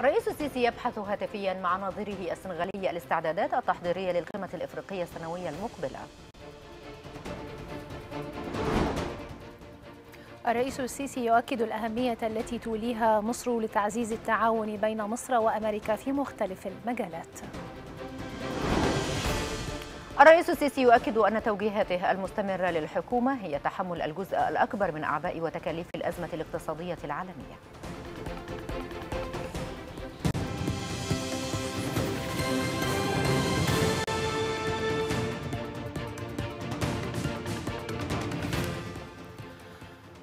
الرئيس السيسي يبحث هاتفيا مع نظيره السنغالي الاستعدادات التحضيرية للقمة الإفريقية السنوية المقبلة. الرئيس السيسي يؤكد الأهمية التي توليها مصر لتعزيز التعاون بين مصر وأمريكا في مختلف المجالات. الرئيس السيسي يؤكد أن توجيهاته المستمرة للحكومة هي تحمل الجزء الأكبر من أعباء وتكاليف الأزمة الاقتصادية العالمية.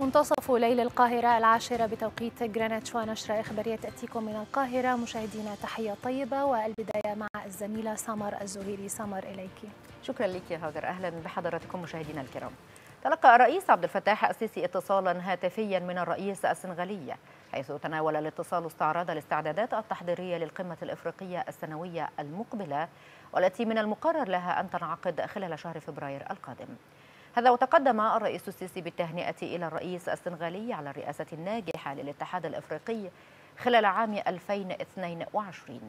منتصف ليل القاهرة العاشرة بتوقيت جرينتش ونشرة إخبارية تأتيكم من القاهرة. مشاهدينا تحية طيبة والبداية مع الزميلة سمر الزهيري. سمر إليك. شكرا لك يا هاجر. أهلا بحضراتكم مشاهدينا الكرام. تلقى الرئيس عبد الفتاح السيسي اتصالا هاتفيا من الرئيس السنغالي حيث تناول الاتصال استعراض الاستعدادات التحضيرية للقمة الإفريقية السنوية المقبلة والتي من المقرر لها أن تنعقد خلال شهر فبراير القادم. هذا وتقدم الرئيس السيسي بالتهنئة إلى الرئيس السنغالي على الرئاسة الناجحة للاتحاد الإفريقي خلال عام 2022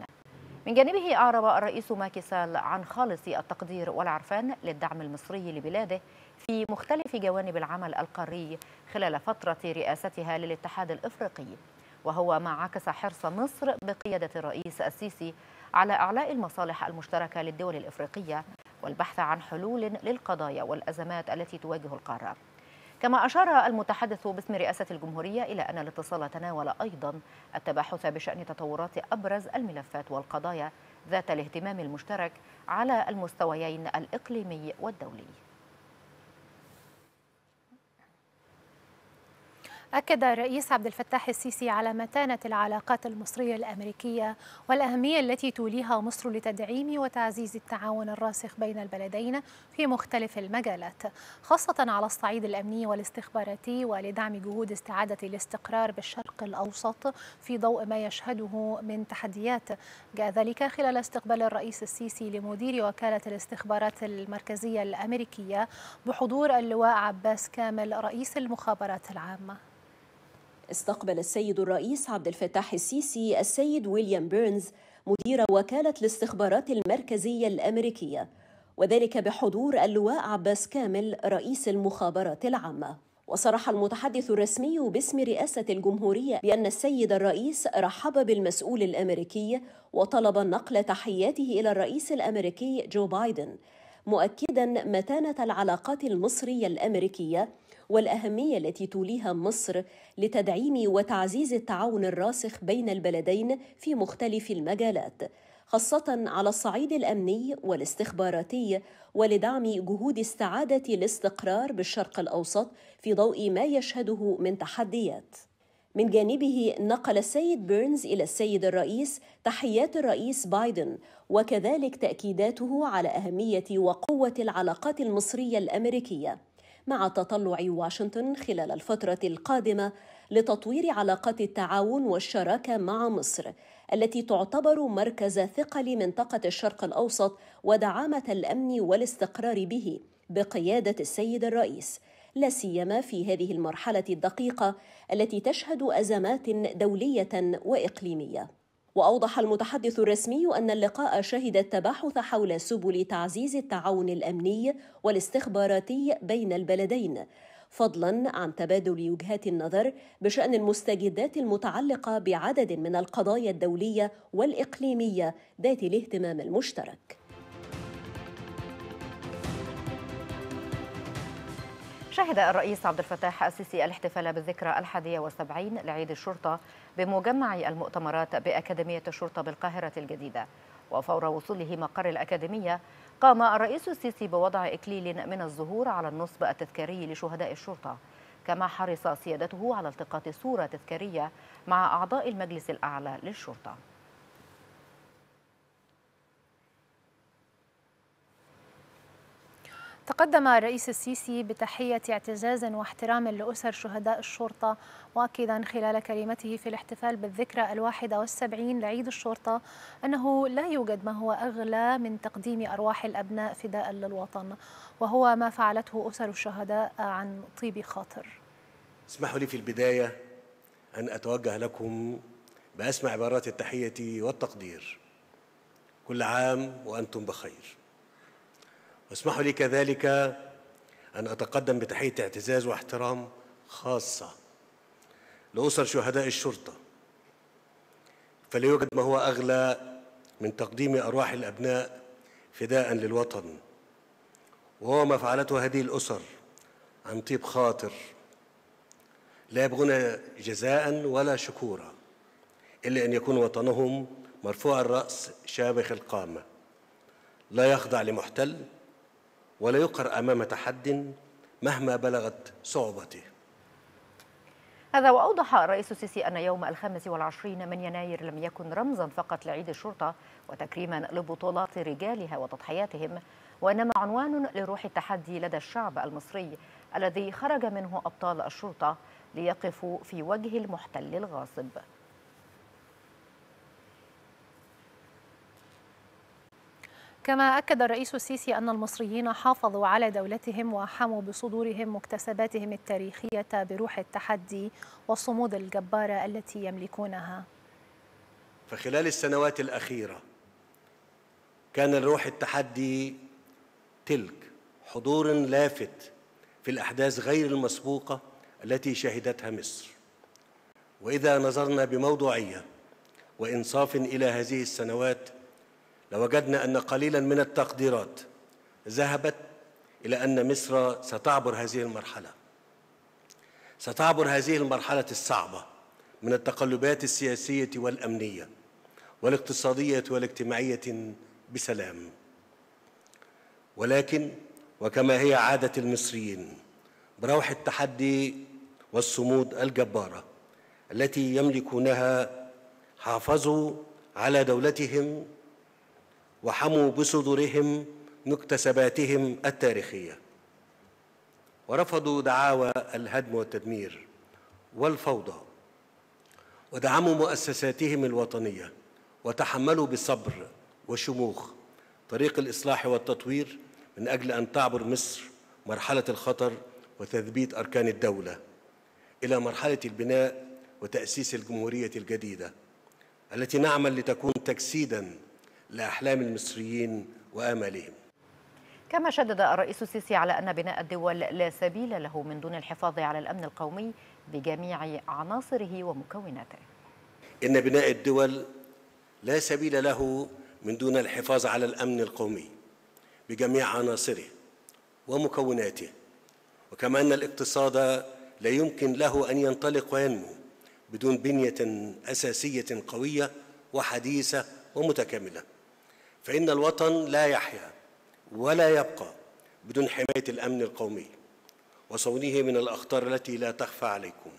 من جانبه أعرب الرئيس ماكي سال عن خالص التقدير والعرفان للدعم المصري لبلاده في مختلف جوانب العمل القاري خلال فترة رئاستها للاتحاد الإفريقي. وهو ما عكس حرص مصر بقيادة الرئيس السيسي على إعلاء المصالح المشتركة للدول الإفريقية والبحث عن حلول للقضايا والأزمات التي تواجه القارة. كما أشار المتحدث باسم رئاسة الجمهورية إلى أن الاتصال تناول أيضا التباحث بشأن تطورات أبرز الملفات والقضايا ذات الاهتمام المشترك على المستويين الإقليمي والدولي. أكد الرئيس عبد الفتاح السيسي على متانة العلاقات المصرية الأمريكية والأهمية التي توليها مصر لتدعيم وتعزيز التعاون الراسخ بين البلدين في مختلف المجالات خاصة على الصعيد الأمني والاستخباراتي ولدعم جهود استعادة الاستقرار بالشرق الأوسط في ضوء ما يشهده من تحديات. جاء ذلك خلال استقبال الرئيس السيسي لمدير وكالة الاستخبارات المركزية الأمريكية بحضور اللواء عباس كامل رئيس المخابرات العامة. استقبل السيد الرئيس عبد الفتاح السيسي السيد ويليام بيرنز مدير وكالة الاستخبارات المركزية الأمريكية وذلك بحضور اللواء عباس كامل رئيس المخابرات العامة. وصرح المتحدث الرسمي باسم رئاسة الجمهورية بأن السيد الرئيس رحب بالمسؤول الأمريكي وطلب نقل تحياته إلى الرئيس الأمريكي جو بايدن مؤكدا متانة العلاقات المصرية الأمريكية والأهمية التي توليها مصر لتدعيم وتعزيز التعاون الراسخ بين البلدين في مختلف المجالات خاصة على الصعيد الأمني والاستخباراتي ولدعم جهود استعادة الاستقرار بالشرق الأوسط في ضوء ما يشهده من تحديات. من جانبه نقل السيد بيرنز إلى السيد الرئيس تحيات الرئيس بايدن وكذلك تأكيداته على أهمية وقوة العلاقات المصرية الأمريكية مع تطلع واشنطن خلال الفترة القادمة لتطوير علاقات التعاون والشراكة مع مصر التي تعتبر مركز ثقل منطقة الشرق الأوسط ودعامة الأمن والاستقرار به بقيادة السيد الرئيس لا سيما في هذه المرحلة الدقيقة التي تشهد أزمات دولية وإقليمية. وأوضح المتحدث الرسمي أن اللقاء شهد التباحث حول سبل تعزيز التعاون الأمني والاستخباراتي بين البلدين فضلا عن تبادل وجهات النظر بشأن المستجدات المتعلقة بعدد من القضايا الدولية والإقليمية ذات الاهتمام المشترك. شهد الرئيس عبد الفتاح السيسي الاحتفال بالذكرى الحادية والسبعين لعيد الشرطة بمجمع المؤتمرات بأكاديمية الشرطة بالقاهرة الجديدة. وفور وصوله مقر الأكاديمية قام الرئيس السيسي بوضع إكليل من الزهور على النصب التذكاري لشهداء الشرطة. كما حرص سيادته على التقاط صورة تذكارية مع أعضاء المجلس الأعلى للشرطة. تقدم الرئيس السيسي بتحية اعتزاز واحترام لأسر شهداء الشرطة مؤكدا خلال كلمته في الاحتفال بالذكرى الواحدة والسبعين لعيد الشرطة أنه لا يوجد ما هو أغلى من تقديم أرواح الأبناء فداء للوطن وهو ما فعلته أسر الشهداء عن طيب خاطر. اسمحوا لي في البداية أن أتوجه لكم بأسمى عبارات التحية والتقدير. كل عام وأنتم بخير. واسمحوا لي كذلك أن أتقدم بتحية اعتزاز واحترام خاصة لأسر شهداء الشرطة فلا يوجد ما هو أغلى من تقديم أرواح الأبناء فداء للوطن وهو ما فعلته هذه الأسر عن طيب خاطر لا يبغون جزاء ولا شكورا إلا أن يكون وطنهم مرفوع الرأس شامخ القامة لا يخضع لمحتل ولا يقر أمام تحد مهما بلغت صعوبته. هذا وأوضح الرئيس السيسي أن يوم الخامس والعشرين من يناير لم يكن رمزا فقط لعيد الشرطة وتكريما لبطولات رجالها وتضحياتهم وإنما عنوان لروح التحدي لدى الشعب المصري الذي خرج منه أبطال الشرطة ليقفوا في وجه المحتل الغاصب. كما أكد الرئيس السيسي أن المصريين حافظوا على دولتهم وحموا بصدورهم مكتسباتهم التاريخية بروح التحدي والصمود الجبارة التي يملكونها. فخلال السنوات الأخيرة كان روح التحدي تلك حضور لافت في الأحداث غير المسبوقة التي شهدتها مصر. وإذا نظرنا بموضوعية وإنصاف إلى هذه السنوات لوجدنا أن قليلا من التقديرات ذهبت إلى أن مصر ستعبر هذه المرحلة. ستعبر هذه المرحلة الصعبة من التقلبات السياسية والأمنية والاقتصادية والاجتماعية بسلام. ولكن وكما هي عادة المصريين بروح التحدي والصمود الجبارة التي يملكونها حافظوا على دولتهم وحموا بصدورهم مكتسباتهم التاريخية. ورفضوا دعاوى الهدم والتدمير والفوضى ودعموا مؤسساتهم الوطنية وتحملوا بصبر وشموخ طريق الإصلاح والتطوير من أجل أن تعبر مصر مرحلة الخطر وتثبيت أركان الدولة إلى مرحلة البناء وتأسيس الجمهورية الجديدة التي نعمل لتكون تجسيدا لأحلام المصريين وامالهم كما شدد الرئيس السيسي على أن بناء الدول لا سبيل له من دون الحفاظ على الأمن القومي بجميع عناصره ومكوناته. إن بناء الدول لا سبيل له من دون الحفاظ على الأمن القومي بجميع عناصره ومكوناته. وكما أن الاقتصاد لا يمكن له أن ينطلق وينمو بدون بنية أساسية قوية وحديثة ومتكاملة. فإن الوطن لا يحيا ولا يبقى بدون حماية الأمن القومي وصونه من الأخطار التي لا تخفى عليكم.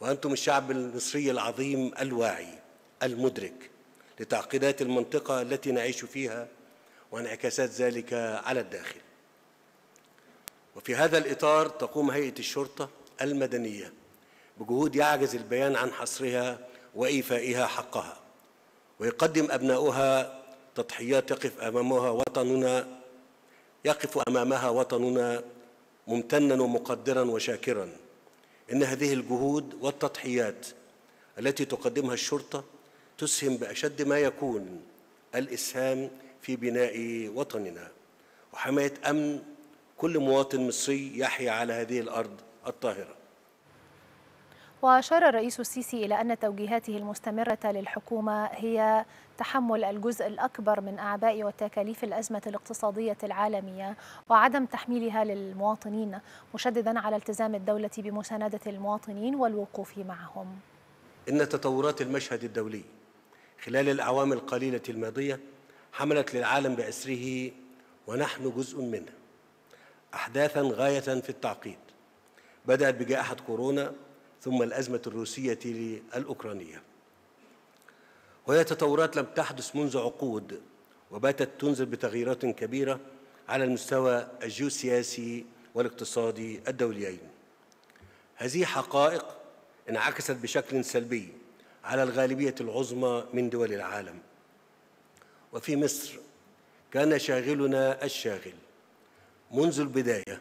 وأنتم الشعب المصري العظيم الواعي المدرك لتعقيدات المنطقة التي نعيش فيها وانعكاسات ذلك على الداخل. وفي هذا الإطار تقوم هيئة الشرطة المدنية بجهود يعجز البيان عن حصرها وإيفائها حقها ويقدم أبناؤها تضحيات يقف أمامها وطننا يقف أمامها وطننا ممتنا ومقدرا وشاكرا. إن هذه الجهود والتضحيات التي تقدمها الشرطة تسهم بأشد ما يكون الإسهام في بناء وطننا. وحماية أمن كل مواطن مصري يحيا على هذه الأرض الطاهرة. وأشار الرئيس السيسي إلى أن توجيهاته المستمرة للحكومة هي تحمل الجزء الأكبر من أعباء وتكاليف الأزمة الاقتصادية العالمية وعدم تحميلها للمواطنين مشددا على التزام الدولة بمساندة المواطنين والوقوف معهم. إن تطورات المشهد الدولي خلال الأعوام القليلة الماضية حملت للعالم بأسره ونحن جزء منه أحداثا غاية في التعقيد. بدأت بجائحة كورونا ثم الأزمة الروسية الأوكرانية وهي تطورات لم تحدث منذ عقود وباتت تنذر بتغييرات كبيرة على المستوى الجيوسياسي والاقتصادي الدوليين. هذه حقائق انعكست بشكل سلبي على الغالبية العظمى من دول العالم. وفي مصر كان شاغلنا الشاغل. منذ البداية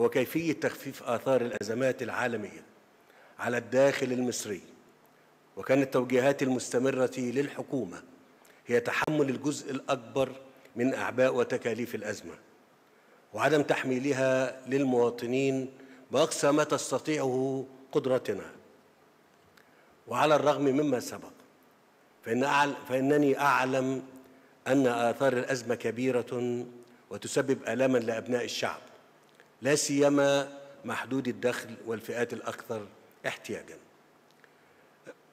هو كيفية تخفيف آثار الأزمات العالمية. على الداخل المصري وكانت التوجيهات المستمرة للحكومة هي تحمل الجزء الأكبر من أعباء وتكاليف الأزمة وعدم تحميلها للمواطنين بأقصى ما تستطيعه قدرتنا. وعلى الرغم مما سبق فإن أعلم فإنني أعلم أن آثار الأزمة كبيرة وتسبب آلاما لأبناء الشعب لا سيما محدود الدخل والفئات الأكثر احتياجا.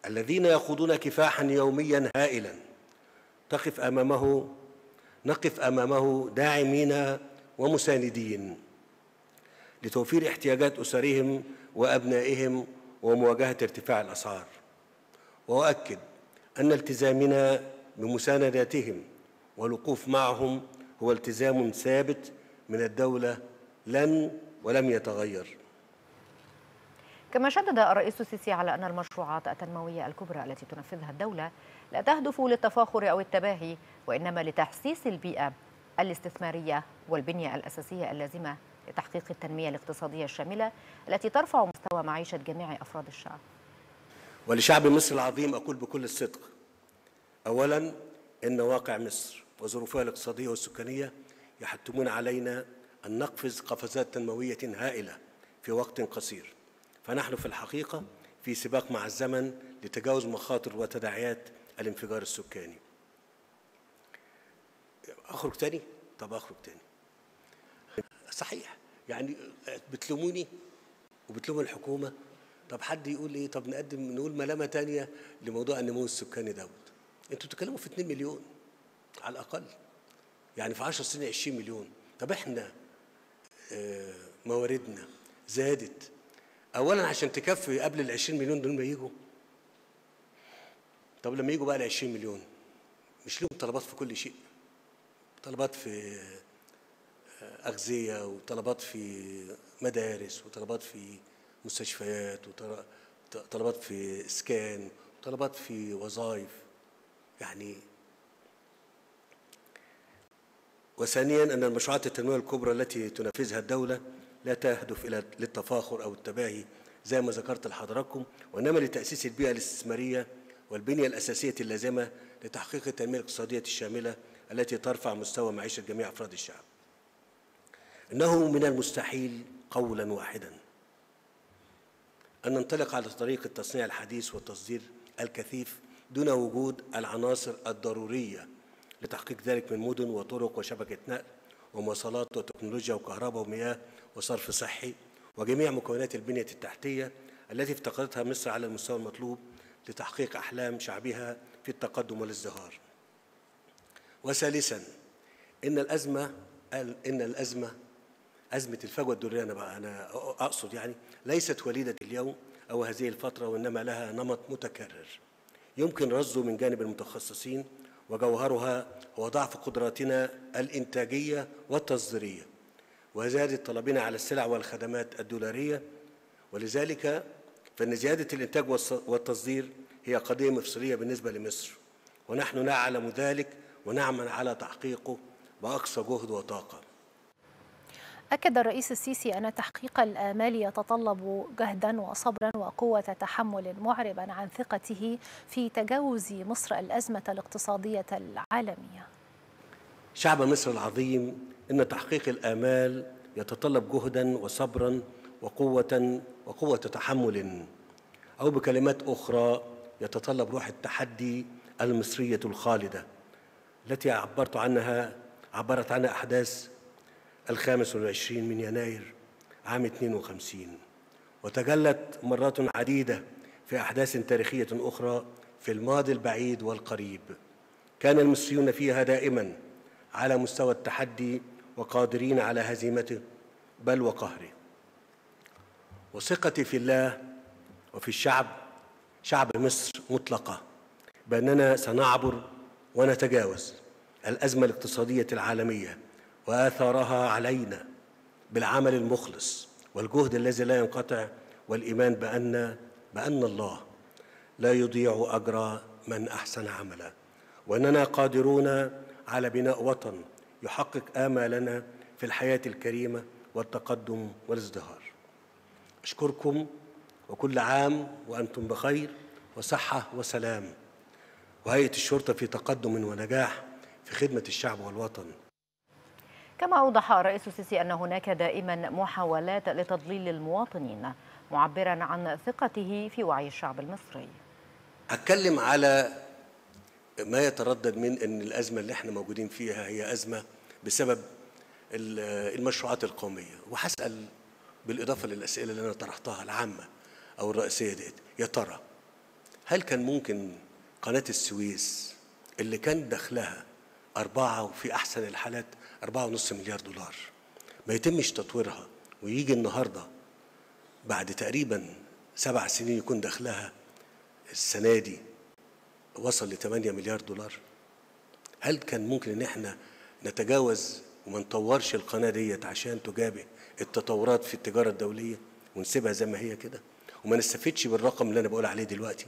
الذين يخوضون كفاحا يوميا هائلا. تقف أمامه نقف أمامه داعمين ومساندين لتوفير احتياجات أسرهم وأبنائهم ومواجهة ارتفاع الأسعار. وأؤكد أن التزامنا بمسانداتهم والوقوف معهم هو التزام ثابت من الدولة لن ولم يتغير. كما شدد الرئيس السيسي على أن المشروعات التنموية الكبرى التي تنفذها الدولة لا تهدف للتفاخر أو التباهي وإنما لتحسيس البيئة الاستثمارية والبنية الأساسية اللازمة لتحقيق التنمية الاقتصادية الشاملة التي ترفع مستوى معيشة جميع أفراد الشعب. ولشعب مصر العظيم أقول بكل الصدق أولا إن واقع مصر وظروفها الاقتصادية والسكانية يحتمون علينا أن نقفز قفزات تنموية هائلة في وقت قصير. فنحن في الحقيقة في سباق مع الزمن لتجاوز مخاطر وتداعيات الانفجار السكاني. أخرج تاني؟ طب أخرج تاني. صحيح. يعني بتلوموني وبتلوموا الحكومة. طب حد يقول إيه؟ طب نقدم نقول ملامة تانية لموضوع النمو السكاني دوت. أنتوا بتتكلموا في 2 مليون على الأقل. يعني في 10 سنين 20 مليون. طب إحنا آه، مواردنا زادت. اولا عشان تكفي قبل ال 20 مليون دول ما يجوا؟ طب لما يجوا بقى ال 20 مليون مش لهم طلبات في كل شيء. طلبات في آه، أغذية وطلبات في مدارس وطلبات في مستشفيات وطلبات في اسكان وطلبات في وظائف. يعني وثانيا أن المشروعات التنمويه الكبرى التي تنفذها الدولة لا تهدف إلى للتفاخر أو التباهي زي ما ذكرت لحضراتكم وإنما لتأسيس البيئة الاستثمارية والبنية الأساسية اللازمة لتحقيق التنمية الاقتصادية الشاملة التي ترفع مستوى معيشه جميع أفراد الشعب. إنه من المستحيل قولا واحدا أن ننطلق على طريق التصنيع الحديث والتصدير الكثيف دون وجود العناصر الضرورية لتحقيق ذلك من مدن وطرق وشبكة نقل ومواصلات وتكنولوجيا وكهرباء ومياه وصرف صحي وجميع مكونات البنية التحتية التي افتقدتها مصر على المستوى المطلوب لتحقيق أحلام شعبها في التقدم والازدهار. وثالثا إن الأزمة إن الأزمة أزمة الفجوة الدرية أنا بقى أنا أقصد يعني ليست وليدة اليوم أو هذه الفترة وإنما لها نمط متكرر يمكن رصده من جانب المتخصصين وجوهرها هو ضعف قدراتنا الإنتاجية والتصديرية وزيادة طلبنا على السلع والخدمات الدولارية. ولذلك فإن زيادة الإنتاج والتصدير هي قضية مفصلية بالنسبة لمصر. ونحن نعلم ذلك ونعمل على تحقيقه بأقصى جهد وطاقة. أكد الرئيس السيسي أن تحقيق الآمال يتطلب جهدا وصبرا وقوة تحمل معربا عن ثقته في تجاوز مصر الأزمة الاقتصادية العالمية. شعب مصر العظيم إن تحقيق الآمال يتطلب جهدا وصبرا وقوة وقوة تحمل. أو بكلمات أخرى يتطلب روح التحدي المصرية الخالدة التي عبرت عنها عبرت عنها أحداث الخامس والعشرين من يناير عام 52 وتجلت مرات عديدة في أحداث تاريخية أخرى في الماضي البعيد والقريب. كان المصريون فيها دائما على مستوى التحدي وقادرين على هزيمته بل وقهره. وثقتي في الله وفي الشعب شعب مصر مطلقة بأننا سنعبر ونتجاوز الأزمة الاقتصادية العالمية وآثارها علينا بالعمل المخلص والجهد الذي لا ينقطع والإيمان بأن بأن الله لا يضيع أجر من أحسن عملا وأننا قادرون على بناء وطن يحقق آمالنا في الحياة الكريمة والتقدم والازدهار. أشكركم وكل عام وأنتم بخير وصحة وسلام. وهيئة الشرطة في تقدم ونجاح في خدمة الشعب والوطن. كما أوضح الرئيس السيسي أن هناك دائما محاولات لتضليل المواطنين معبرا عن ثقته في وعي الشعب المصري. هتكلم على ما يتردد من إن الأزمة اللي إحنا موجودين فيها هي أزمة بسبب المشروعات القومية. وهسأل بالإضافة للأسئلة اللي أنا طرحتها العامة أو الرئيسية ديت. يا ترى هل كان ممكن قناة السويس اللي كان دخلها أربعة وفي أحسن الحالات أربعة ونص مليار دولار ما يتمش تطويرها ويجي النهاردة بعد تقريبا سبع سنين يكون دخلها السنة دي وصل ل 8 مليار دولار. هل كان ممكن إن إحنا نتجاوز وما نطورش القناة ديت عشان تجابه التطورات في التجارة الدولية ونسيبها زي ما هي كده؟ وما نستفدش بالرقم اللي أنا بقول عليه دلوقتي.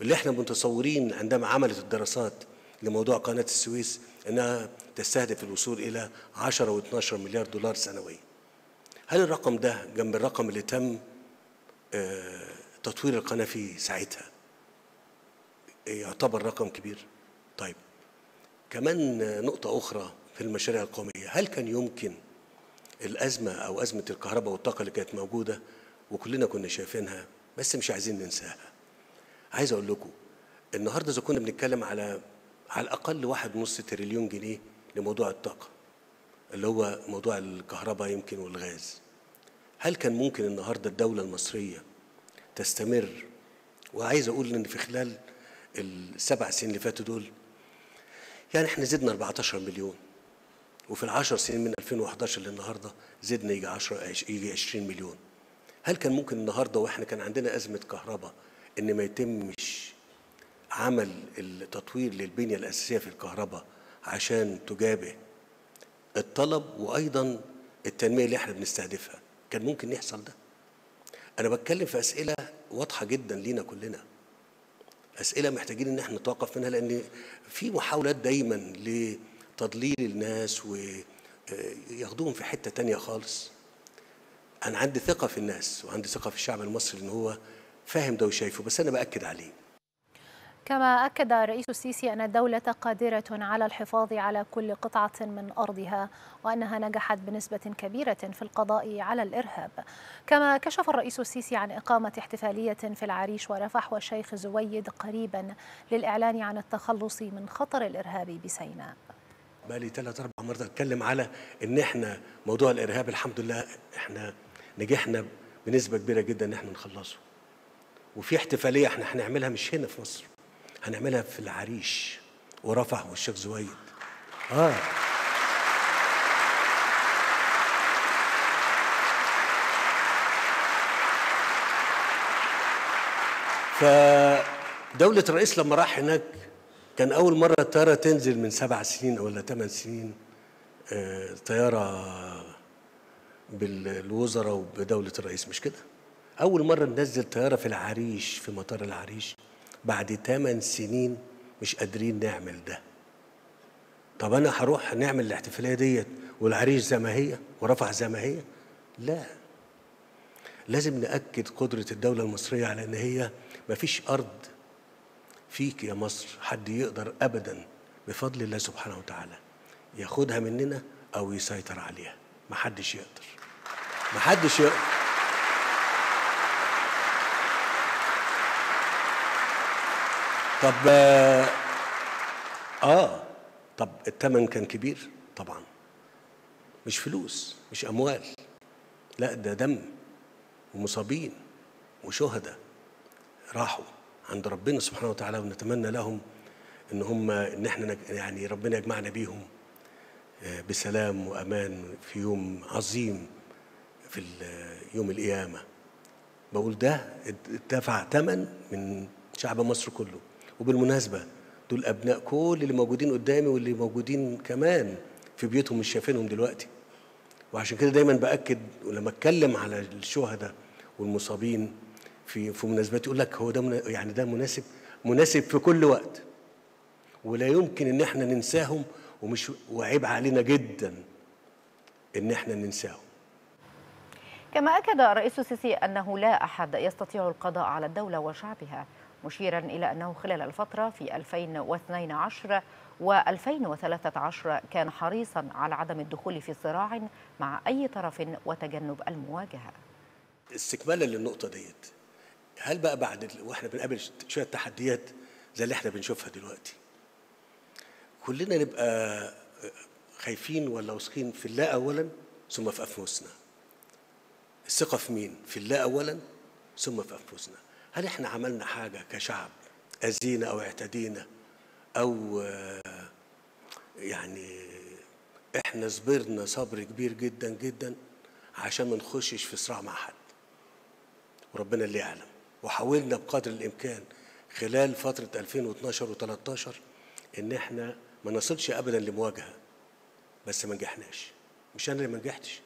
اللي إحنا متصورين عندما عملت الدراسات لموضوع قناة السويس إنها تستهدف الوصول إلى 10 و12 مليار دولار سنويا. هل الرقم ده جنب الرقم اللي تم تطوير القناة فيه ساعتها يعتبر رقم كبير. طيب كمان نقطة أخرى في المشاريع القومية. هل كان يمكن الأزمة أو أزمة الكهرباء والطاقة اللي كانت موجودة وكلنا كنا شايفينها بس مش عايزين ننساها؟ عايز أقول لكم النهاردة إذا كنا بنتكلم على على الأقل واحد ونص تريليون جنيه لموضوع الطاقة اللي هو موضوع الكهرباء يمكن والغاز. هل كان ممكن النهاردة الدولة المصرية تستمر؟ وعايز أقول إن في خلال السبع سنين اللي فاتوا دول يعني إحنا زدنا 14 مليون وفي العشر سنين من 2011 للنهاردة زدنا يجي 10 يجي 20 مليون. هل كان ممكن النهارده وإحنا كان عندنا أزمة كهرباء إن ما يتمش عمل التطوير للبنية الأساسية في الكهرباء عشان تجابه الطلب وأيضا التنمية اللي إحنا بنستهدفها؟ كان ممكن يحصل ده. أنا بتكلم في أسئلة واضحة جدا لينا كلنا. أسئلة محتاجين إن إحنا نتوقف منها لأن في محاولات دايما لتضليل الناس وياخدوهم في حتة تانية خالص. أنا عندي ثقة في الناس وعندي ثقة في الشعب المصري إن هو فاهم ده وشايفه بس أنا بأكد عليه. كما أكد الرئيس السيسي أن الدولة قادرة على الحفاظ على كل قطعة من أرضها وأنها نجحت بنسبة كبيرة في القضاء على الإرهاب. كما كشف الرئيس السيسي عن إقامة احتفالية في العريش ورفح والشيخ زويد قريبا للإعلان عن التخلص من خطر الإرهاب بسيناء. بقى لي ثلاث أربع مرات أتكلم على إن إحنا موضوع الإرهاب الحمد لله إحنا نجحنا بنسبة كبيرة جدا إن إحنا نخلصه. وفي احتفالية إحنا هنعملها مش هنا في مصر. هنعملها في العريش ورفح والشيخ زويد. آه. فدولة الرئيس لما راح هناك كان أول مرة الطيارة تنزل من سبع سنين ولا ثمان سنين آه طيارة بالوزراء وبدولة الرئيس مش كده؟ أول مرة ننزل طيارة في العريش في مطار العريش. بعد ثمان سنين مش قادرين نعمل ده. طب أنا هروح نعمل الاحتفالية ديت والعريش زي ما هي ورفح زي ما هي؟ لا. لازم نأكد قدرة الدولة المصرية على إن هي ما فيش أرض فيك يا مصر حد يقدر ابدا بفضل الله سبحانه وتعالى ياخدها مننا أو يسيطر عليها. ما حدش يقدر. ما حدش يقدر. طب آه طب الثمن كان كبير طبعا. مش فلوس مش أموال. لا ده دم ومصابين وشهداء راحوا عند ربنا سبحانه وتعالى ونتمنى لهم إن هم إن إحنا يعني ربنا يجمعنا بيهم بسلام وأمان في يوم عظيم في يوم القيامة. بقول ده اتدفع ثمن من شعب مصر كله. وبالمناسبة دول أبناء كل اللي موجودين قدامي واللي موجودين كمان في بيوتهم مش شايفينهم دلوقتي. وعشان كده دايما بأكد ولما أتكلم على الشهداء والمصابين في في مناسبات يقول لك هو ده يعني ده مناسب مناسب في كل وقت. ولا يمكن إن إحنا ننساهم ومش وعيب علينا جدا إن إحنا ننساهم. كما أكد الرئيس السيسي أنه لا أحد يستطيع القضاء على الدولة وشعبها. مشيرا إلى أنه خلال الفترة في 2012 و2013 كان حريصا على عدم الدخول في صراع مع أي طرف وتجنب المواجهة. استكمالا للنقطة ديت هل بقى بعد وإحنا بنقابل شوية تحديات زي اللي إحنا بنشوفها دلوقتي. كلنا نبقى خايفين ولا واثقين في الله أولا ثم في أنفسنا. الثقة في مين؟ في الله أولا ثم في أنفسنا. هل إحنا عملنا حاجة كشعب أذينا أو اعتدينا أو آه، يعني إحنا صبرنا صبر كبير جدا جدا عشان ما نخشش في صراع مع حد؟ وربنا اللي يعلم. وحاولنا بقدر الإمكان خلال فترة 2012 و13 إن إحنا ما نصلش ابدا لمواجهة بس ما نجحناش. مش أنا اللي ما نجحتش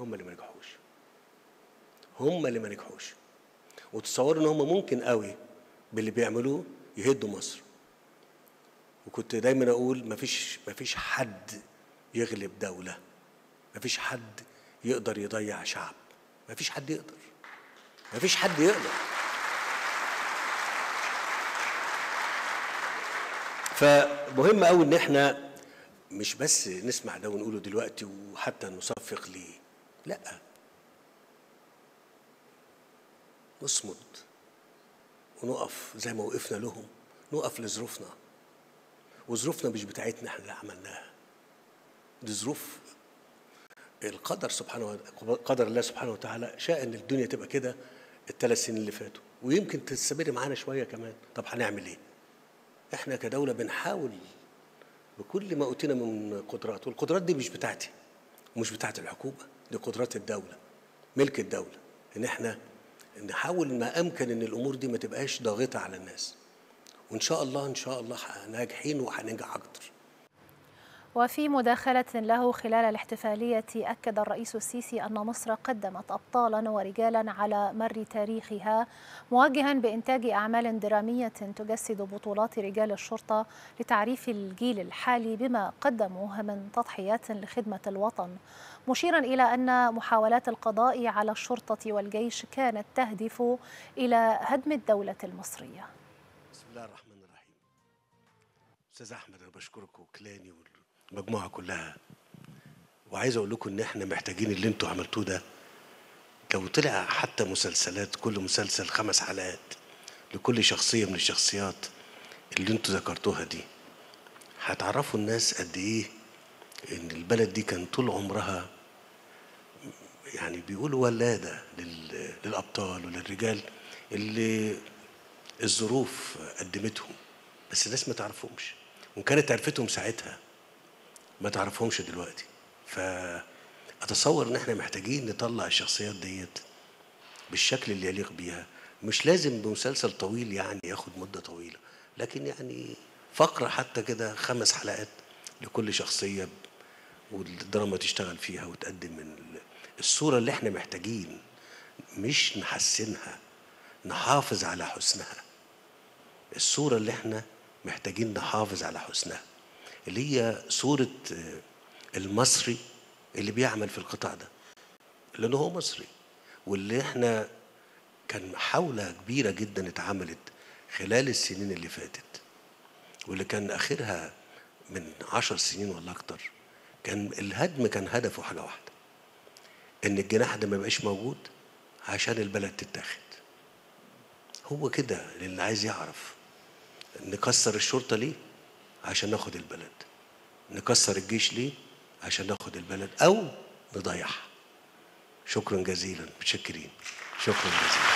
هم اللي ما نجحوش. هم اللي ما نجحوش. وتصوروا إن هم ممكن قوي باللي بيعملوه يهدوا مصر. وكنت دايما أقول مفيش مفيش حد يغلب دولة. مفيش حد يقدر يضيع شعب. مفيش حد يقدر. مفيش حد يقدر. فمهم قوي إن إحنا مش بس نسمع ده ونقوله دلوقتي وحتى نصفق ليه. لأ. نصمد ونقف زي ما وقفنا لهم نقف لظروفنا. وظروفنا مش بتاعتنا إحنا اللي عملناها. دي ظروف القدر سبحانه قدر الله سبحانه وتعالى شاء إن الدنيا تبقى كده الثلاث سنين اللي فاتوا. ويمكن تستمر معانا شوية كمان. طب هنعمل إيه؟ إحنا كدولة بنحاول بكل ما أوتينا من قدرات والقدرات دي مش بتاعتي ومش بتاعت الحكومة دي قدرات الدولة ملك الدولة إن إحنا نحاول ما أمكن إن الأمور دي ما تبقاش ضاغطة على الناس. وإن شاء الله إن شاء الله ناجحين وهننجح أكتر. وفي مداخلة له خلال الاحتفالية أكد الرئيس السيسي أن مصر قدمت أبطالا ورجالا على مر تاريخها موجها بإنتاج أعمال درامية تجسد بطولات رجال الشرطة لتعريف الجيل الحالي بما قدموه من تضحيات لخدمة الوطن. مشيرا إلى أن محاولات القضاء على الشرطة والجيش كانت تهدف إلى هدم الدولة المصرية. بسم الله الرحمن الرحيم. أستاذ أحمد أنا بشكرك وكلاني والمجموعة كلها. وعايز أقول لكم إن إحنا محتاجين اللي أنتوا عملتوه ده. لو طلع حتى مسلسلات كل مسلسل خمس حلقات لكل شخصية من الشخصيات اللي أنتوا ذكرتوها دي هتعرفوا الناس قد إيه إن البلد دي كان طول عمرها يعني بيقولوا ولادة لل- للأبطال وللرجال اللي الظروف قدمتهم بس الناس ما تعرفهمش وان كانت عرفتهم ساعتها ما تعرفهمش دلوقتي. فاتصور إن إحنا محتاجين نطلع الشخصيات ديت بالشكل اللي يليق بيها. مش لازم بمسلسل طويل يعني ياخد مدة طويلة لكن يعني فقرة حتى كده خمس حلقات لكل شخصية والدراما تشتغل فيها وتقدم من الصورة اللي إحنا محتاجين مش نحسنها نحافظ على حسنها. الصورة اللي إحنا محتاجين نحافظ على حسنها اللي هي صورة آه، المصري اللي بيعمل في القطاع ده. لأنه هو مصري واللي إحنا كان محاولة كبيرة جدا اتعملت خلال السنين اللي فاتت واللي كان آخرها من عشر سنين ولا أكتر كان الهدم كان هدفه حاجة واحدة. إن الجناح ده ما يبقاش موجود عشان البلد تتاخد. هو كده اللي عايز يعرف نكسر الشرطة ليه؟ عشان ناخد البلد. نكسر الجيش ليه؟ عشان ناخد البلد. أو نضيعها. شكرا جزيلا متشكرين. شكرا جزيلا.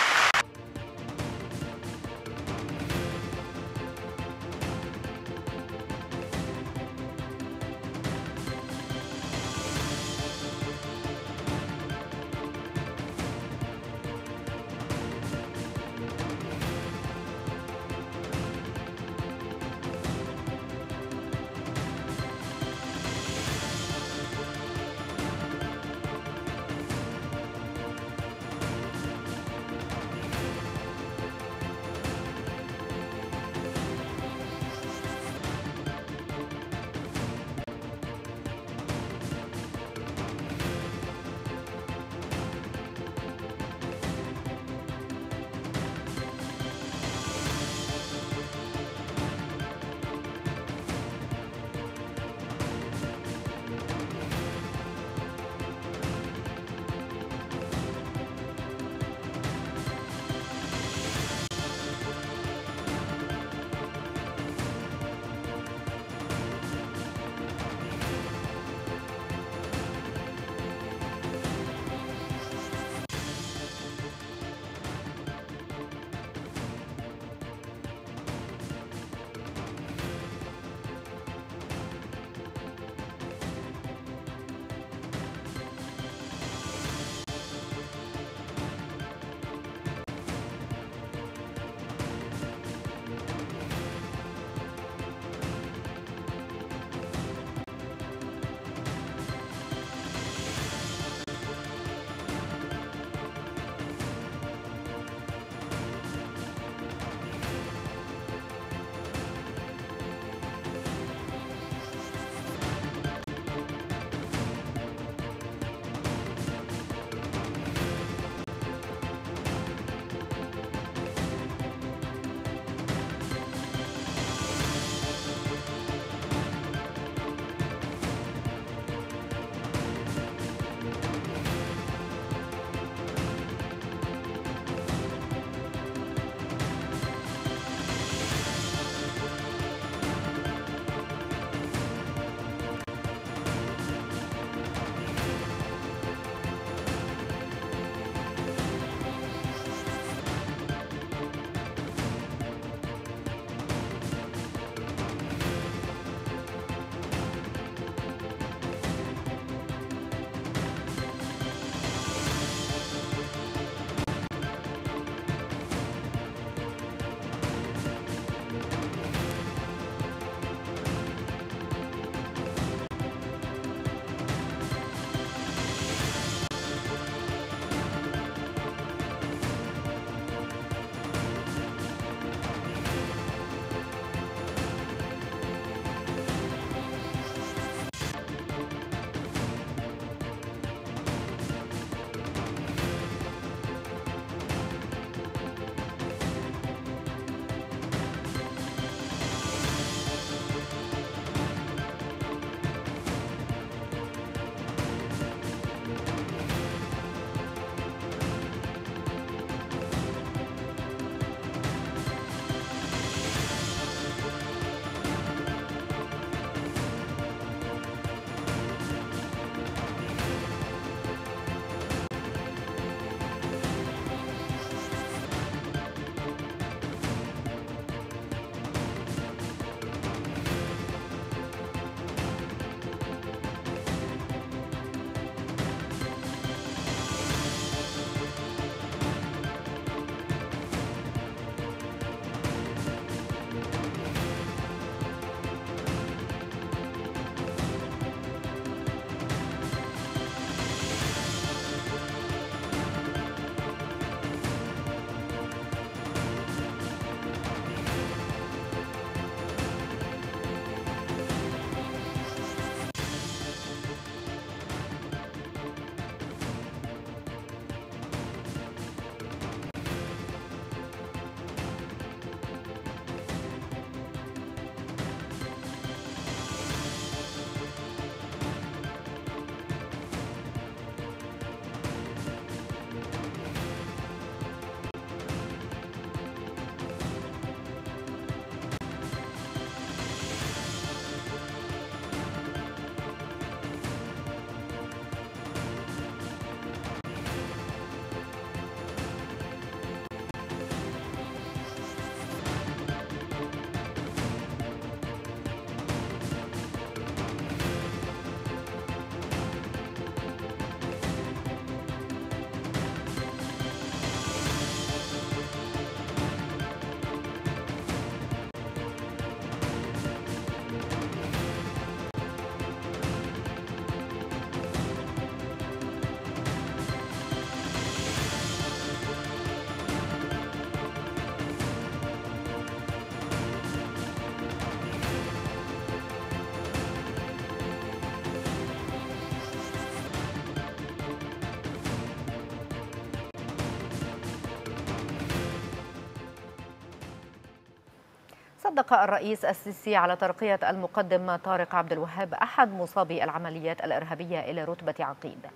صدق الرئيس السيسي على ترقية المقدم طارق عبد الوهاب أحد مصابي العمليات الإرهابية إلى رتبة عقيد.